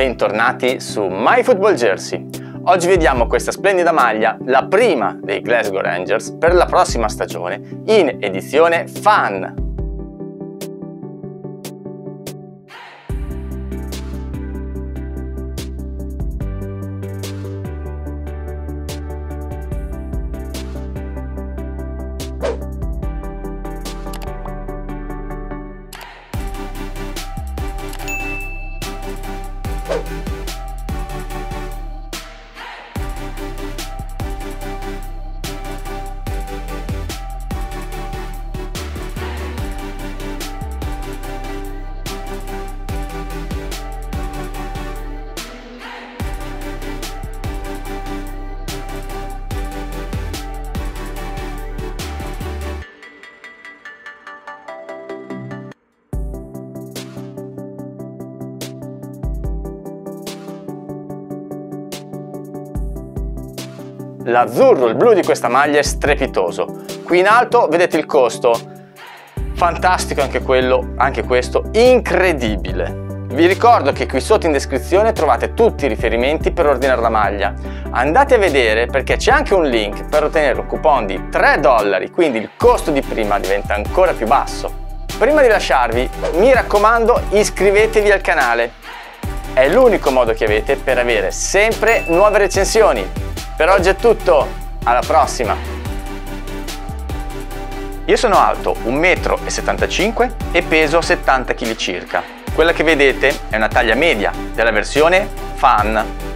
bentornati su My Football Jersey. Oggi vediamo questa splendida maglia, la prima dei Glasgow Rangers per la prossima stagione, in edizione Fan. Bye. L'azzurro, il blu di questa maglia è strepitoso. Qui in alto vedete il costo, fantastico anche quello, anche questo, incredibile. Vi ricordo che qui sotto in descrizione trovate tutti i riferimenti per ordinare la maglia. Andate a vedere perché c'è anche un link per ottenere un coupon di 3 dollari, quindi il costo di prima diventa ancora più basso. Prima di lasciarvi, mi raccomando, iscrivetevi al canale. È l'unico modo che avete per avere sempre nuove recensioni. Per oggi è tutto, alla prossima! Io sono alto 1,75 m e peso 70 kg circa. Quella che vedete è una taglia media della versione Fan